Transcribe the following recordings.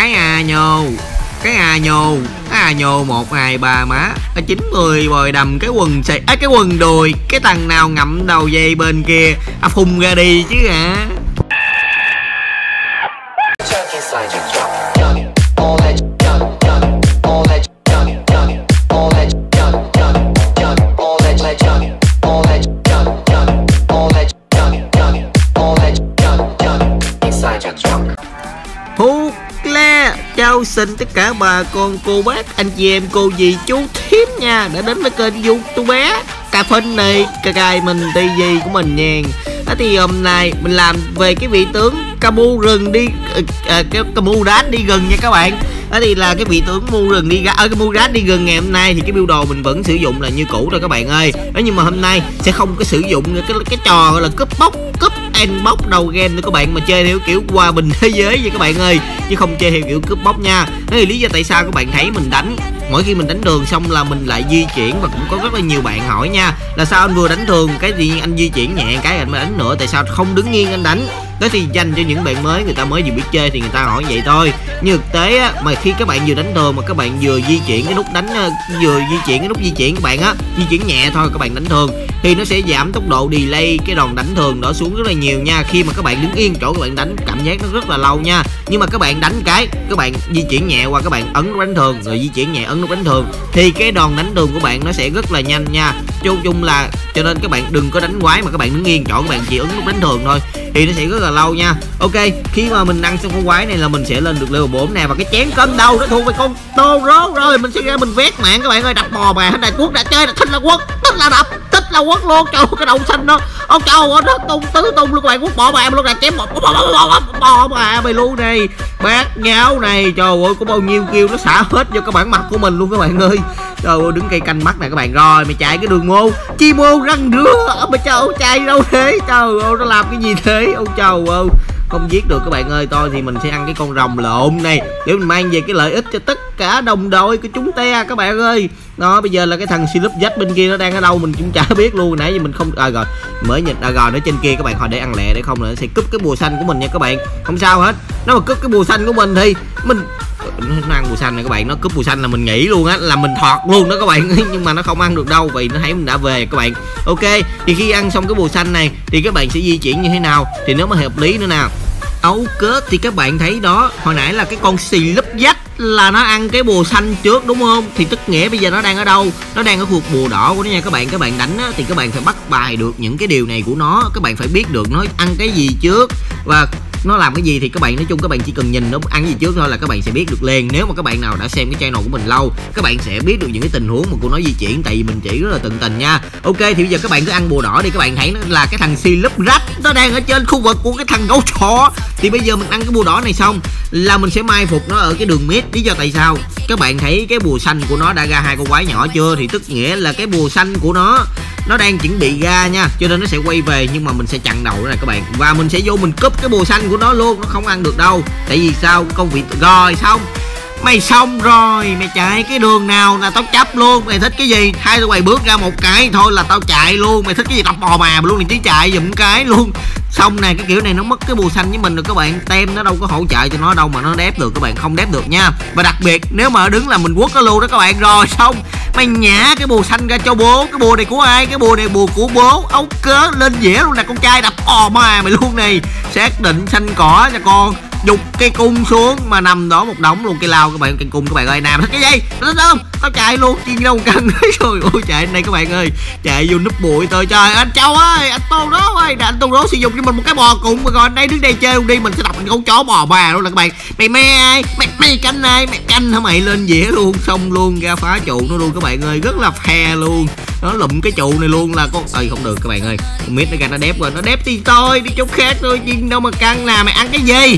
cái à nhô, cái à nhô cái à nhô một, hai, ba má chín mươi bồi đầm, cái quần xì á à, cái quần đùi, cái thằng nào ngậm đầu dây bên kia à phun ra đi chứ hả à. Le xin tất cả bà con cô bác anh chị em cô dì chú thím nha đã đến với kênh youtube bé cà phê này cà cài mình TV của mình nha. Đó thì hôm nay mình làm về cái vị tướng Camu rừng đi à, à, cái Camu đát đi rừng nha các bạn đó thì là cái vị tướng mua rừng đi ra ở cái mua rát đi rừng ngày hôm nay thì cái biểu đồ mình vẫn sử dụng là như cũ rồi các bạn ơi. Đó nhưng mà hôm nay sẽ không có sử dụng cái cái trò gọi là cướp bóc, cướp and bóc đầu game nữa các bạn, mà chơi theo kiểu hòa bình thế giới vậy các bạn ơi. Chứ không chơi theo kiểu cướp bóc nha. Đó thì lý do tại sao các bạn thấy mình đánh mỗi khi mình đánh đường xong là mình lại di chuyển và cũng có rất là nhiều bạn hỏi nha. Là sao anh vừa đánh thường cái gì anh di chuyển nhẹ cái anh mới đánh nữa? Tại sao không đứng nghiêng anh đánh? Đó thì dành cho những bạn mới người ta mới vừa biết chơi thì người ta hỏi vậy thôi nhưng thực tế á, mà khi các bạn vừa đánh thường mà các bạn vừa di chuyển cái nút đánh vừa di chuyển cái nút di chuyển các bạn á di chuyển nhẹ thôi các bạn đánh thường thì nó sẽ giảm tốc độ delay cái đòn đánh thường đó xuống rất là nhiều nha khi mà các bạn đứng yên chỗ các bạn đánh cảm giác nó rất là lâu nha nhưng mà các bạn đánh cái các bạn di chuyển nhẹ qua các bạn ấn nút đánh thường rồi di chuyển nhẹ ấn nút đánh thường thì cái đòn đánh thường của bạn nó sẽ rất là nhanh nha chung chung là cho nên các bạn đừng có đánh quái mà các bạn đứng yên chỗ các bạn chỉ ấn nút đánh thường thôi thì nó sẽ rất là lâu nha. Ok, khi mà mình ăn xong con quái này là mình sẽ lên được level 4 nè, và cái chén cân đâu nó thuộc về con tô rốt rồi mình sẽ ra mình vét mạng các bạn ơi, đập bò mà đại quốc đã chơi là thích là quốc, thích là đập, thích là quốc luôn. Trời cái đầu xanh đó. Ông trời ơi, nó tung, tứ tung luôn các bạn, quốc bỏ bà luôn là chém bò bò bò bò bò bà, mày luôn này. Bát nháo này, trời ơi, có bao nhiêu kêu nó xả hết vô cái bản mặt của mình luôn các bạn ơi trời ơi đứng cây canh mắt nè các bạn. Rồi, mày chạy cái đường mô. Chi mô răng rứa. Mà trời ơi chạy đâu thế? Trời ơi nó làm cái gì thế? Ông trời ơi. Không giết được các bạn ơi. Thôi thì mình sẽ ăn cái con rồng lộn này. Để mình mang về cái lợi ích cho tất cả đồng đội của chúng ta, các bạn ơi đó, bây giờ là cái thằng Silup dách bên kia nó đang ở đâu mình cũng chả biết luôn. Nãy giờ mình không à rồi, mới nhìn à rồi nó trên kia các bạn, họ để ăn lẹ để không nữa sẽ cướp cái bùa xanh của mình nha các bạn. Không sao hết. Nó mà cướp cái bùa xanh của mình thì mình nó ăn bùa xanh này các bạn, nó cướp bùa xanh là mình nghĩ luôn á, là mình thọt luôn đó các bạn. Nhưng mà nó không ăn được đâu vì nó thấy mình đã về các bạn. Ok, thì khi ăn xong cái bùa xanh này thì các bạn sẽ di chuyển như thế nào? Thì nếu mà hợp lý nữa nào ấu kết thì các bạn thấy đó hồi nãy là cái con xì lúp dách là nó ăn cái bùa xanh trước đúng không? Thì tức nghĩa bây giờ nó đang ở đâu? Nó đang ở khu vực bùa đỏ của nó nha các bạn các bạn đánh á, thì các bạn phải bắt bài được những cái điều này của nó. Các bạn phải biết được nó ăn cái gì trước. Và nó làm cái gì thì các bạn, nói chung các bạn chỉ cần nhìn, nó ăn gì trước thôi là các bạn sẽ biết được liền. Nếu mà các bạn nào đã xem cái channel của mình lâu, các bạn sẽ biết được những cái tình huống mà của nó di chuyển, tại vì mình chỉ rất là tận tình nha. Ok, thì bây giờ các bạn cứ ăn bùa đỏ đi, các bạn thấy nó là cái thằng si lúp rách, nó đang ở trên khu vực của cái thằng gấu chó. Thì bây giờ mình ăn cái bùa đỏ này xong, là mình sẽ mai phục nó ở cái đường mid. Lý do tại sao? Các bạn thấy cái bùa xanh của nó đã ra hai con quái nhỏ chưa? Thì tức nghĩa là cái bùa xanh của nó nó đang chuẩn bị ra nha, cho nên nó sẽ quay về nhưng mà mình sẽ chặn đầu này các bạn. Và mình sẽ vô mình cúp cái bùa xanh của nó luôn, nó không ăn được đâu. Tại vì sao? Công việc rồi, xong. Mày xong rồi, mày chạy cái đường nào là tao chấp luôn. Mày thích cái gì? Hai tụi mày bước ra một cái thôi là tao chạy luôn. Mày thích cái gì? Tao bò mà luôn thì chỉ chạy giùm cái luôn xong này cái kiểu này nó mất cái bù xanh với mình rồi các bạn. Tem nó đâu có hỗ trợ cho nó đâu mà nó đép được các bạn, không đép được nha. Và đặc biệt, nếu mà đứng là mình quất nó luôn đó các bạn. Rồi, xong. Mày nhả cái bù xanh ra cho bố. Cái bùa này của ai? Cái bùa này, bùa của bố. Ấu cớ, lên dĩa luôn nè, con trai đập ò mà mày luôn này. Xác định xanh cỏ cho con. Dục cây cung xuống mà nằm đó một đống luôn, cây lao các bạn, cây cung các bạn ơi. Nằm cái gì? Đúng không? Nó chạy luôn, chiên đâu cân rồi ôi chạy này các bạn ơi, chạy vô núp bụi tôi trời anh châu ơi, anh tô đó ơi, nè, anh tô đó sử dụng cho mình một cái bò cũng mà còn đây, đứng đây chơi luôn đi, mình sẽ đập thành con chó bò bà luôn là các bạn. Mày me ai mày mày canh ai mày canh hả mày? Lên dĩa luôn, xong luôn, ra phá trụ nó luôn các bạn ơi, rất là phe luôn. Nó lụm cái trụ này luôn là con, ơi, không được các bạn ơi. Con mít nó ra nó đép rồi, nó đép đi tôi đi chỗ khác thôi chứ đâu mà căng nè, mày ăn cái gì?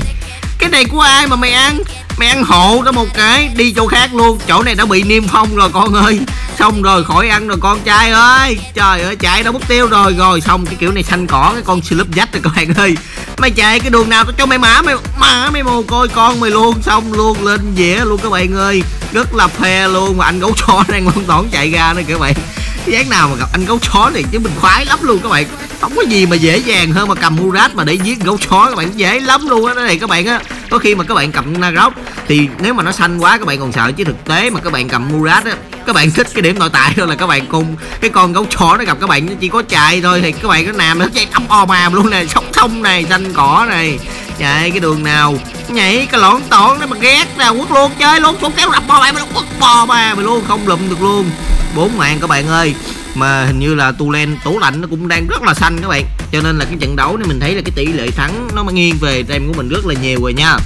Cái này của ai mà mày ăn? Mày ăn hộ đó một cái, đi chỗ khác luôn. Chỗ này đã bị niêm phong rồi con ơi. Xong rồi khỏi ăn rồi con trai ơi. Trời ơi, chạy đâu mất tiêu rồi. Rồi xong cái kiểu này xanh cỏ, cái con slip dách rồi các bạn ơi. Mày chạy cái đường nào tao cho mày mã mày mã mày mồ coi con mày luôn. Xong luôn lên dĩa luôn các bạn ơi. Rất là phe luôn. Mà anh gấu chó đang lon tỏn chạy ra nữa các bạn. Dáng nào mà gặp anh gấu chó này chứ mình khoái lắm luôn các bạn. Không có gì mà dễ dàng hơn mà cầm murat mà để giết gấu chó các bạn. Dễ lắm luôn á này các bạn á có khi mà các bạn cầm Nagrod thì nếu mà nó xanh quá các bạn còn sợ, chứ thực tế mà các bạn cầm Murat á, các bạn thích cái điểm nội tại thôi là các bạn cùng cái con gấu chó nó gặp các bạn chỉ có chạy thôi thì các bạn cứ nằm nó chạy ầm ò màm luôn này sóc thông này, xanh cỏ này. Chạy cái đường nào? Nhảy cái lõn tọn nó mà ghét ra, quất luôn, chơi luôn, xuống kéo đập bò mày mày quất bò mà mày luôn, không lụm được luôn. Bốn mạng các bạn ơi, mà hình như là tu len tủ lạnh nó cũng đang rất là xanh các bạn cho nên là cái trận đấu này mình thấy là cái tỷ lệ thắng nó nghiêng về team của mình rất là nhiều rồi nha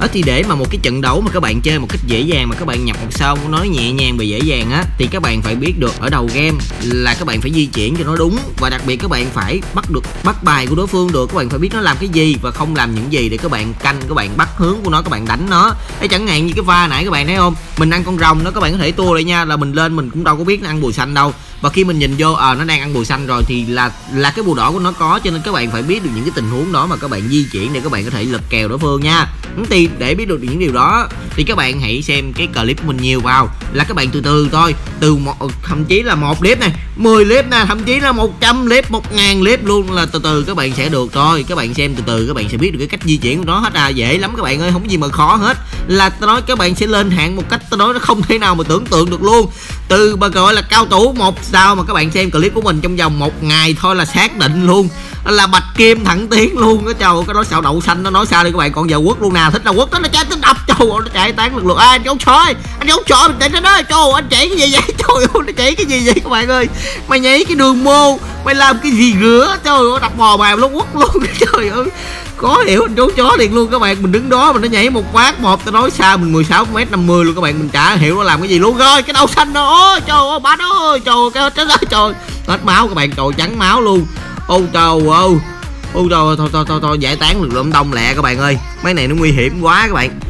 đó thì để mà một cái trận đấu mà các bạn chơi một cách dễ dàng mà các bạn nhập một sao nói nhẹ nhàng và dễ dàng á thì các bạn phải biết được ở đầu game là các bạn phải di chuyển cho nó đúng và đặc biệt các bạn phải bắt được bắt bài của đối phương được các bạn phải biết nó làm cái gì và không làm những gì để các bạn canh các bạn bắt hướng của nó các bạn đánh nó hay chẳng hạn như cái va nãy các bạn thấy không mình ăn con rồng nó các bạn có thể tua lại nha là mình lên mình cũng đâu có biết nó ăn bùi xanh đâu và khi mình nhìn vô à, nó đang ăn bùi xanh rồi thì là là cái bùi đỏ của nó có cho nên các bạn phải biết được những cái tình huống đó mà các bạn di chuyển để các bạn có thể lật kèo đối phương nha thì để biết được những điều đó. Thì các bạn hãy xem cái clip của mình nhiều vào. Là các bạn từ từ thôi. Từ một, thậm chí là một clip này 10 clip nè, thậm chí là 100 clip 1000 clip luôn là từ từ các bạn sẽ được thôi. Các bạn xem từ từ, các bạn sẽ biết được cái cách di chuyển của nó hết. À dễ lắm các bạn ơi, không có gì mà khó hết. Là tôi nói các bạn sẽ lên hạng một cách tôi nói nó không thể nào mà tưởng tượng được luôn. Từ mà gọi là cao thủ một sao mà các bạn xem clip của mình trong vòng một ngày thôi là xác định luôn. Là bạch kim thẳng tiến luôn cái trời cái đó xạo đậu xanh, nó nói sao đi các bạn? Còn giờ quất luôn nè nào thích là quất nó chết tính đập. Trời ơi nó chạy tán lực lượng. À, anh cháu sói anh cháu sói mình chạy nó đó. Trời anh chạy cái gì vậy? Trời ơi nó chạy cái gì vậy các bạn ơi? Mày nhảy cái đường mô mày làm cái gì rửa trời ơi đập bò mày nó quất luôn. Trời ơi có hiểu anh cháu chó liền luôn các bạn. Mình đứng đó mình nó nhảy một phát một tao nói xa mình 16 m 50 luôn các bạn. Mình chả hiểu nó làm cái gì luôn. Rồi cái đầu xanh đó ôi trời ơi bả ơi trời cái chết ơi trời hết máu các bạn trời trắng máu luôn. Ô trời ơi ui thôi thôi thôi thôi thôi, giải tán lực lượng đông lẹ các bạn ơi. Mấy này nó nguy hiểm quá các bạn.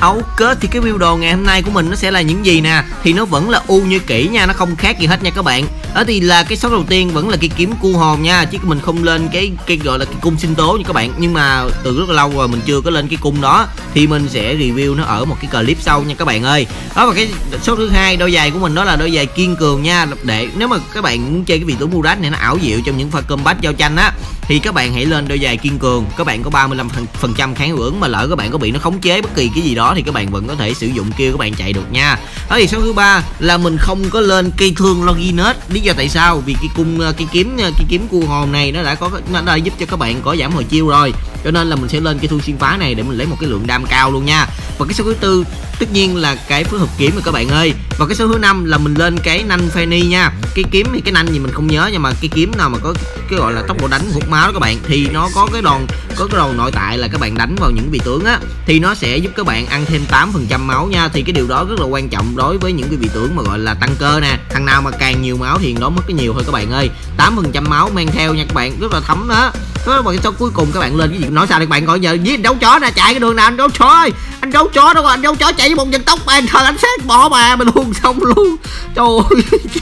Ấu, kết thì cái build đồ ngày hôm nay của mình nó sẽ là những gì nè? Thì nó vẫn là u như kỹ nha, nó không khác gì hết nha các bạn. Đó thì là cái số đầu tiên vẫn là cái kiếm cu hồn nha, chứ mình không lên cái cái gọi là cái cung sinh tố nha các bạn. Nhưng mà từ rất là lâu rồi mình chưa có lên cái cung đó. Thì mình sẽ review nó ở một cái clip sau nha các bạn ơi. Đó, và cái số thứ hai, đôi giày của mình đó là đôi giày kiên cường nha. Để, nếu mà các bạn muốn chơi cái vị tướng Murat này, nó ảo diệu trong những pha combat giao tranh á thì các bạn hãy lên đôi giày kiên cường. Các bạn có 35 phần trăm kháng hiệu ứng mà lỡ các bạn có bị nó khống chế bất kỳ cái gì đó thì các bạn vẫn có thể sử dụng kêu các bạn chạy được nha. Đó thì số thứ ba là mình không có lên cây thương Longinus lý do tại sao? Vì cái cung, cái kiếm cái kiếm cua hồn này nó đã có, nó đã giúp cho các bạn có giảm hồi chiêu rồi cho nên là mình sẽ lên cái thương xuyên phá này để mình lấy một cái lượng đam cao luôn nha. Và cái số thứ tư, tất nhiên là cái phối hợp kiếm rồi các bạn ơi. Và cái số thứ năm là mình lên cái nanh Fanny nha. Cái kiếm thì cái nanh gì mình không nhớ nhưng mà cái kiếm nào mà có cái gọi là tốc độ đánh hút máu đó các bạn, thì nó có cái đòn có cái đòn nội tại là các bạn đánh vào những vị tướng á, thì nó sẽ giúp các bạn ăn thêm 8% máu nha. Thì cái điều đó rất là quan trọng đối với những cái vị tướng mà gọi là tăng cơ nè. Thằng nào mà càng nhiều máu thì đó mất cái nhiều thôi các bạn ơi. 8% máu mang theo nha các bạn, rất là thấm đó. Đó mà cái cuối cùng các bạn lên cái gì? Nói sao các bạn gọi giờ giết đấu chó nè chạy cái đường nào anh đấu chó ơi. Anh đấu chó đâu anh đấu chó chạy với một dân tốc anh thời ánh sáng bỏ bà mà luôn, xong luôn. Trời ơi,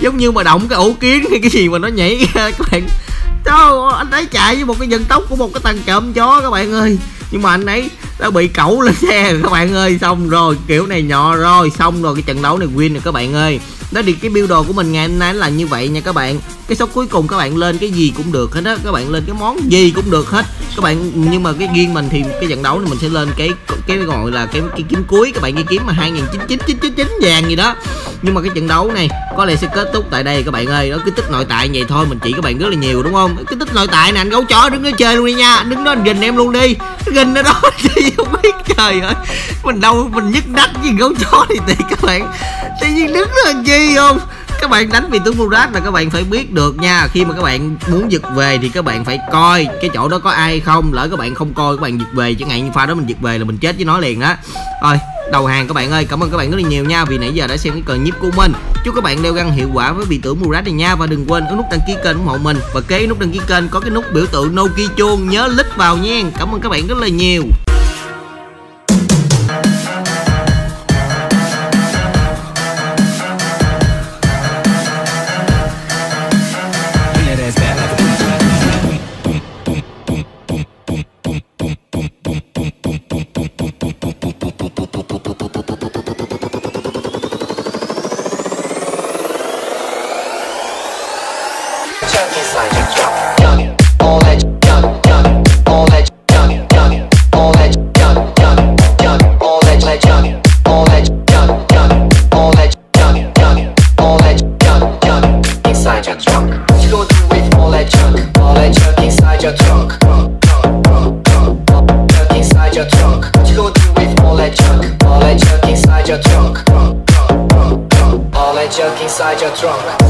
giống như mà động cái ổ kiến hay cái gì mà nó nhảy ra các bạn. Trời anh ấy chạy với một cái dân tốc của một cái thằng trộm chó các bạn ơi. Nhưng mà anh ấy đã bị cẩu lên xe rồi các bạn ơi. Xong rồi, kiểu này nhỏ rồi. Xong rồi, cái trận đấu này win rồi các bạn ơi đó thì cái build đồ của mình ngày hôm nay là như vậy nha các bạn. Cái số cuối cùng các bạn lên cái gì cũng được hết á. Các bạn lên cái món gì cũng được hết. Các bạn, nhưng mà cái riêng mình thì cái trận đấu này mình sẽ lên cái cái gọi là cái cái kiếm cuối. Các bạn cái kiếm mà hai nghìn chín chín chín chín vàng gì đó. Nhưng mà cái trận đấu này có lẽ sẽ kết thúc tại đây các bạn ơi. Đó cứ tích nội tại vậy thôi. Mình chỉ các bạn rất là nhiều đúng không? Cứ tích nội tại nè, anh gấu chó đứng đó chơi luôn đi nha. Đứng đó anh gình em luôn đi. Gình ở đó chơi không biết trời ơi. Mình đâu, mình nhức đắt gì gấu chó thì tiệt các bạn tự nhiên đứng là làm không? Các bạn đánh vị tướng Murat là các bạn phải biết được nha. Khi mà các bạn muốn giật về thì các bạn phải coi cái chỗ đó có ai không. Lỡ các bạn không coi, các bạn giật về. Chẳng hạn như pha đó mình giật về là mình chết với nó liền đó. Rồi, đầu hàng các bạn ơi, cảm ơn các bạn rất là nhiều nha vì nãy giờ đã xem cái cờ nhíp của mình. Chúc các bạn đeo găng hiệu quả với vị tướng Murat này nha. Và đừng quên ấn nút đăng ký kênh ủng hộ mình. Và kế nút đăng ký kênh có cái nút biểu tượng noki chuông. Nhớ lít vào nha. Cảm ơn các bạn rất là nhiều. drunk.